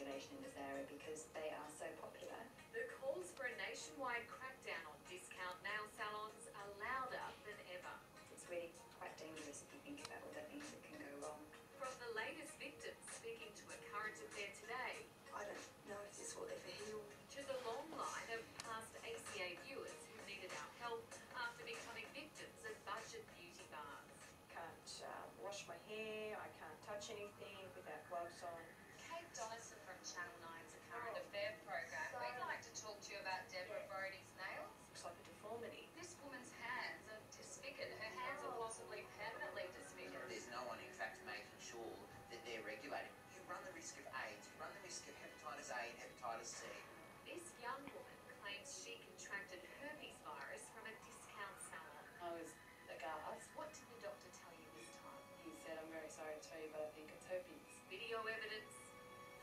regulation in this area because they are so popular. The calls for a nationwide crackdown on discount nail salons are louder than ever. It's really quite dangerous if you think about all the things that can go wrong. From the latest victim speaking to a current affair today. I don't know if this will ever heal. To the long line of past ACA viewers who needed our help after becoming victims of budget beauty bars. I can't uh, wash my hair, I can't touch anything without gloves on. This young woman claims she contracted herpes virus from a discount salon. I was aghast. What did the doctor tell you this time? He said, I'm very sorry to tell you, but I think it's herpes. Video evidence,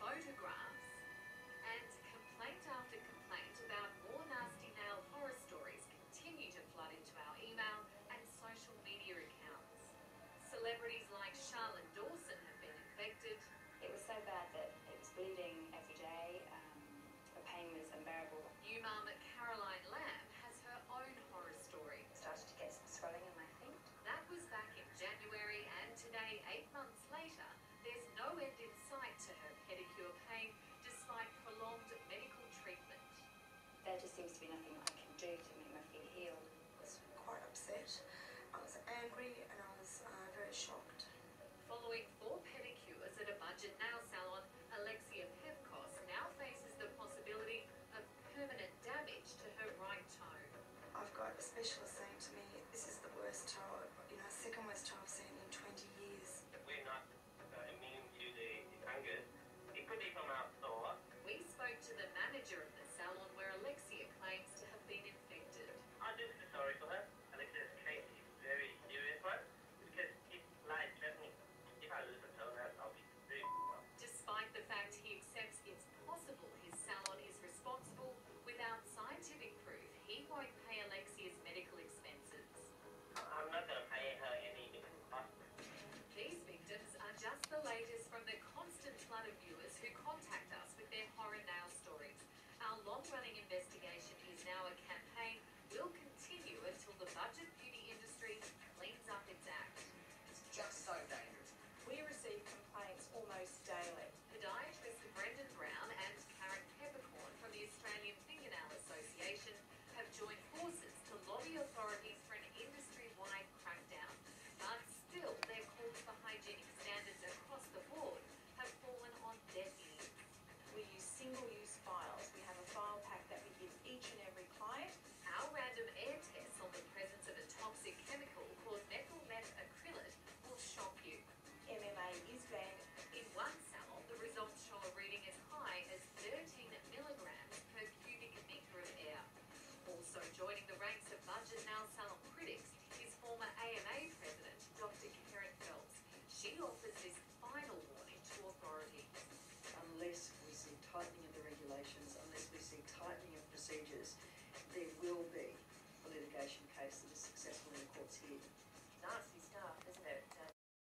photographs. New mum Caroline Lamb has her own horror story. Started to get some swelling in my feet. That was back in January, and today, eight months later, there's no end in sight to her pedicure pain despite prolonged medical treatment. There just seems to be nothing I can do to